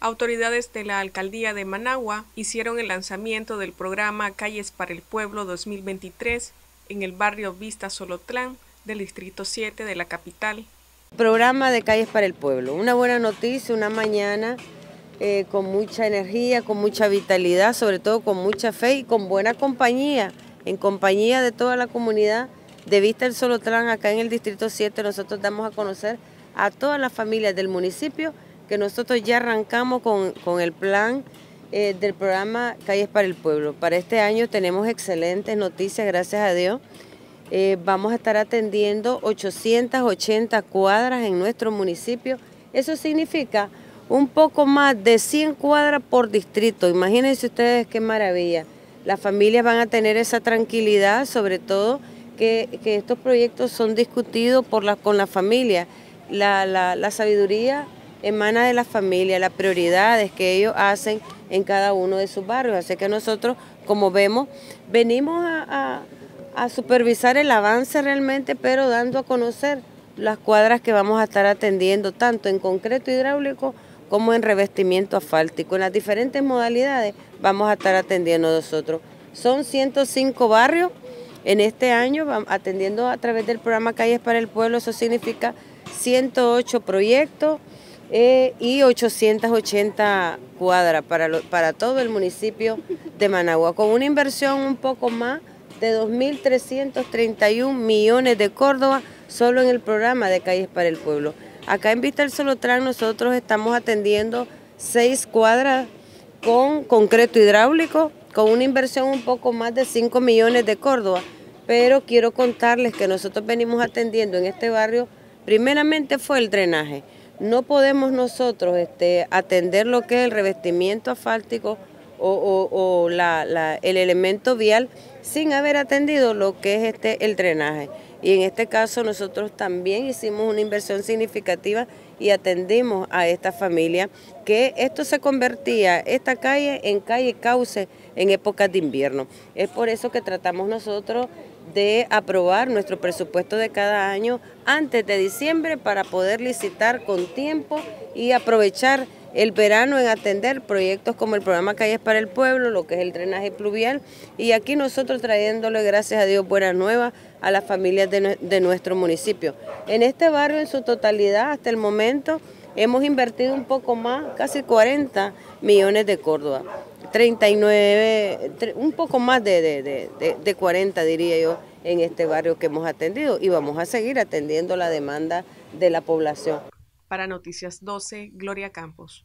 Autoridades de la Alcaldía de Managua hicieron el lanzamiento del programa Calles para el Pueblo 2023 en el barrio Vista Solotlán del Distrito 7 de la capital. Programa de Calles para el Pueblo. Una buena noticia, una mañana eh, con mucha energía, con mucha vitalidad, sobre todo con mucha fe y con buena compañía, en compañía de toda la comunidad de Vista el Solotlán, acá en el Distrito 7, nosotros damos a conocer a todas las familias del municipio que nosotros ya arrancamos con, el plan eh, del programa Calles para el Pueblo. Para este año tenemos excelentes noticias, gracias a Dios. Eh, vamos a estar atendiendo 880 cuadras en nuestro municipio. Eso significa un poco más de 100 cuadras por distrito. Imagínense ustedes qué maravilla. Las familias van a tener esa tranquilidad, sobre todo que, estos proyectos son discutidos por la, con la familia. La, sabiduría emana de la familia, las prioridades que ellos hacen en cada uno de sus barrios. Así que nosotros, como vemos, venimos a, a supervisar el avance realmente, pero dando a conocer las cuadras que vamos a estar atendiendo, tanto en concreto hidráulico como en revestimiento asfáltico. En las diferentes modalidades vamos a estar atendiendo nosotros. Son 105 barrios en este año, atendiendo a través del programa Calles para el Pueblo, eso significa 108 proyectos eh, y 880 cuadras para, para todo el municipio de Managua, con una inversión un poco más de 2.331 millones de Córdoba solo en el programa de Calles para el Pueblo. Acá en Vista del Solotrán nosotros estamos atendiendo seis cuadras con concreto hidráulico, con una inversión un poco más de 5 millones de Córdoba. Pero quiero contarles que nosotros venimos atendiendo en este barrio, primeramente fue el drenaje. No podemos nosotros este, atender lo que es el revestimiento asfáltico o, el elemento vial sin haber atendido lo que es este, el drenaje. Y en este caso nosotros también hicimos una inversión significativa y atendimos a esta familia que esto se convertía, esta calle, en calle cauce en épocas de invierno. Es por eso que tratamos nosotros de aprobar nuestro presupuesto de cada año antes de diciembre para poder licitar con tiempo y aprovechar el verano en atender proyectos como el programa Calles para el Pueblo, lo que es el drenaje pluvial, y aquí nosotros trayéndole, gracias a Dios, buenas nuevas a las familias de, nuestro municipio. En este barrio, en su totalidad, hasta el momento, hemos invertido un poco más, casi 40 millones de Córdoba. 39, un poco más de, de, de 40 diría yo, en este barrio que hemos atendido y vamos a seguir atendiendo la demanda de la población. Para Noticias 12, Gloria Campos.